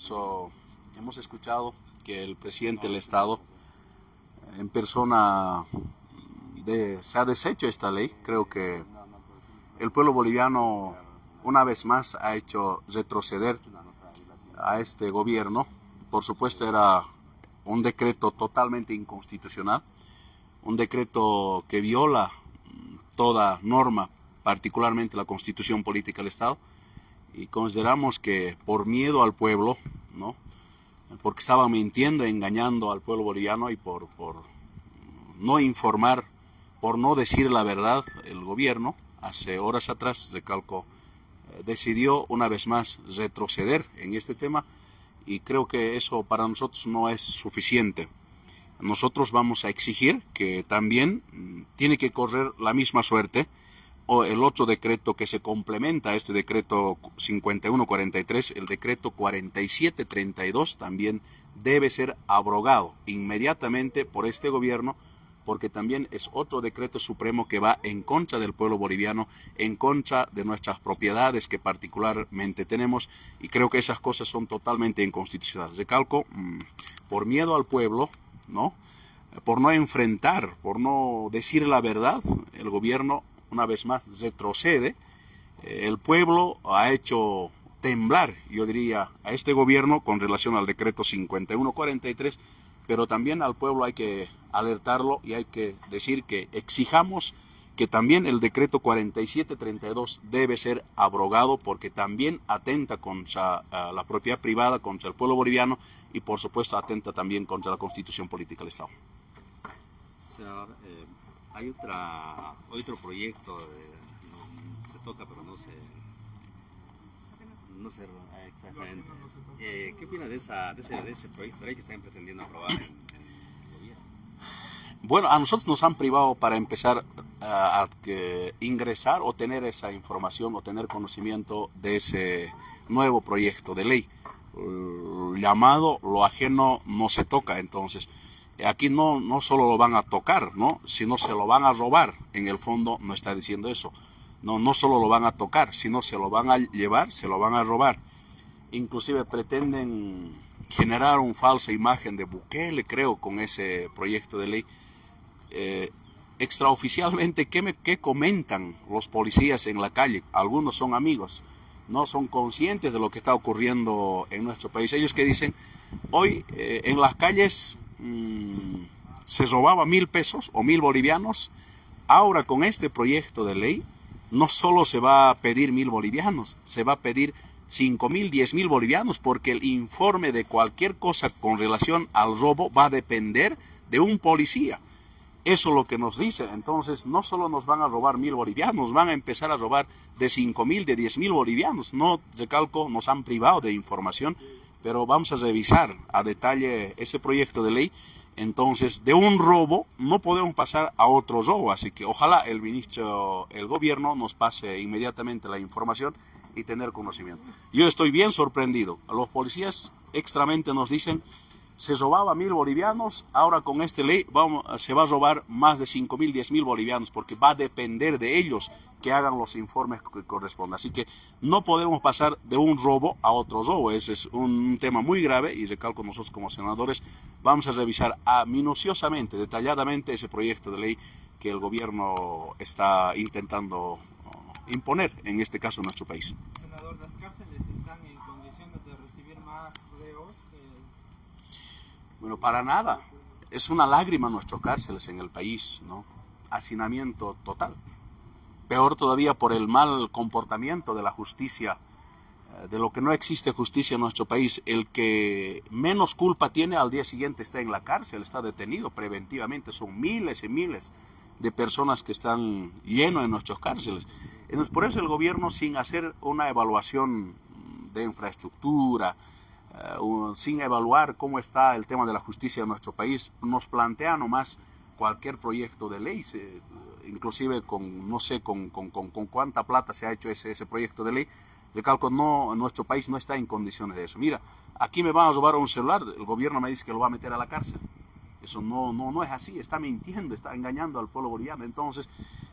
So, hemos escuchado que el presidente del Estado, en persona, de, se ha deshecho esta ley. Creo que el pueblo boliviano, una vez más, ha hecho retroceder a este gobierno. Por supuesto, era un decreto totalmente inconstitucional, un decreto que viola toda norma, particularmente la constitución política del Estado y consideramos que por miedo al pueblo, ¿no? porque estaba mintiendo, engañando al pueblo boliviano y por, por no informar, por no decir la verdad, el gobierno, hace horas atrás, recalco, eh, decidió una vez más retroceder en este tema y creo que eso para nosotros no es suficiente. Nosotros vamos a exigir que también mm, tiene que correr la misma suerte el otro decreto que se complementa a este decreto 5143, el decreto 4732 también debe ser abrogado inmediatamente por este gobierno porque también es otro decreto supremo que va en contra del pueblo boliviano, en contra de nuestras propiedades que particularmente tenemos y creo que esas cosas son totalmente inconstitucionales. Recalco, mm, por miedo al pueblo, ¿no? Por no enfrentar, por no decir la verdad, el gobierno una vez más retrocede. Eh, el pueblo ha hecho temblar, yo diría, a este gobierno con relación al decreto 5143, pero también al pueblo hay que alertarlo y hay que decir que exijamos que también el decreto 4732 debe ser abrogado porque también atenta contra uh, la propiedad privada, contra el pueblo boliviano y por supuesto atenta también contra la constitución política del Estado. Eh hay otra, otro proyecto, de, se toca pero no se, no se exactamente. Eh, ¿Qué opina de, esa, de, ese, de ese proyecto que están pretendiendo aprobar en, en, el gobierno? Bueno, a nosotros nos han privado para empezar a, a que ingresar o tener esa información o tener conocimiento de ese nuevo proyecto de ley. Llamado lo ajeno no se toca, entonces aquí no, no solo lo van a tocar, ¿no? sino se lo van a robar. En el fondo no está diciendo eso. No, no solo lo van a tocar, sino se lo van a llevar, se lo van a robar. Inclusive pretenden generar una falsa imagen de Bukele, creo, con ese proyecto de ley. Eh, extraoficialmente, ¿qué, me, ¿qué comentan los policías en la calle? Algunos son amigos, no son conscientes de lo que está ocurriendo en nuestro país. Ellos que dicen, hoy eh, en las calles mmm, se robaba mil pesos o mil bolivianos, ahora con este proyecto de ley no solo se va a pedir mil bolivianos, se va a pedir cinco mil, diez mil bolivianos, porque el informe de cualquier cosa con relación al robo va a depender de un policía. Eso es lo que nos dice. Entonces, no solo nos van a robar mil bolivianos, van a empezar a robar de cinco mil, de diez mil bolivianos. No, recalco, nos han privado de información pero vamos a revisar a detalle ese proyecto de ley. Entonces, de un robo no podemos pasar a otro robo, así que ojalá el ministro, el gobierno nos pase inmediatamente la información y tener conocimiento. Yo estoy bien sorprendido. Los policías extramente nos dicen se robaba mil bolivianos, ahora con esta ley vamos, se va a robar más de cinco mil, diez mil bolivianos, porque va a depender de ellos que hagan los informes que correspondan. Así que no podemos pasar de un robo a otro robo. Ese es un tema muy grave y recalco nosotros como senadores vamos a revisar a, minuciosamente, detalladamente ese proyecto de ley que el gobierno está intentando uh, imponer, en este caso en nuestro país. Senador, las cárceles están en condiciones de recibir más reos. Eh... Bueno, para nada. Es una lágrima nuestras cárceles en el país, ¿no? Hacinamiento total peor todavía por el mal comportamiento de la justicia, eh, de lo que no existe justicia en nuestro país. El que menos culpa tiene al día siguiente está en la cárcel, está detenido preventivamente. Son miles y miles de personas que están llenos en nuestras cárceles. Entonces, por eso el gobierno, sin hacer una evaluación de infraestructura, uh, sin evaluar cómo está el tema de la justicia en nuestro país, nos plantea nomás cualquier proyecto de ley. Inclusive con, no sé, con, con, con, con, cuánta plata se ha hecho ese, ese proyecto de ley. Recalco, no, nuestro país no está en condiciones de eso. Mira, aquí me van a robar un celular, el gobierno me dice que lo va a meter a la cárcel. Eso no, no, no es así, está mintiendo, está engañando al pueblo boliviano. Entonces,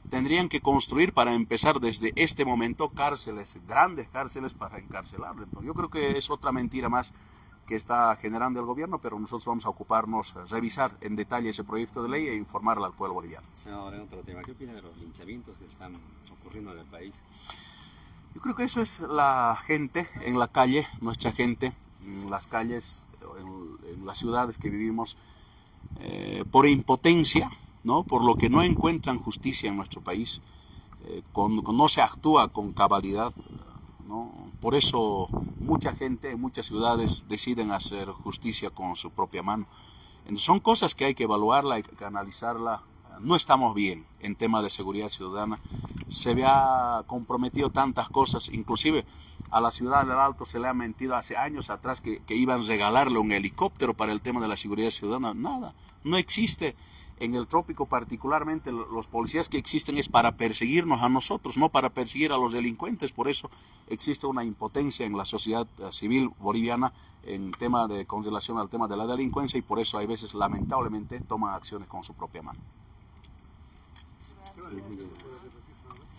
tendrían que construir para empezar desde este momento cárceles, grandes cárceles para encarcelarlo. Entonces, yo creo que es otra mentira más que está generando el gobierno, pero nosotros vamos a ocuparnos, revisar en detalle ese proyecto de ley e informarle al pueblo boliviano. Senador, en otro tema, ¿qué opina de los linchamientos que están ocurriendo en el país? Yo creo que eso es la gente en la calle, nuestra gente, en las calles, en, en las ciudades que vivimos, eh, por impotencia, ¿no? por lo que no encuentran justicia en nuestro país, eh, no se actúa con cabalidad. ¿no? Por eso mucha gente en muchas ciudades deciden hacer justicia con su propia mano. Son cosas que hay que evaluarla, hay que analizarla. No estamos bien en tema de seguridad ciudadana. Se había comprometido tantas cosas, inclusive a la ciudad del Alto se le ha mentido hace años atrás que iban a regalarle un helicóptero para el tema de la seguridad ciudadana. Nada, no existe en el trópico particularmente los policías que existen es para perseguirnos a nosotros, no para perseguir a los delincuentes. Por eso existe una impotencia en la sociedad civil boliviana en tema de con relación al tema de la delincuencia y por eso hay veces lamentablemente toman acciones con su propia mano.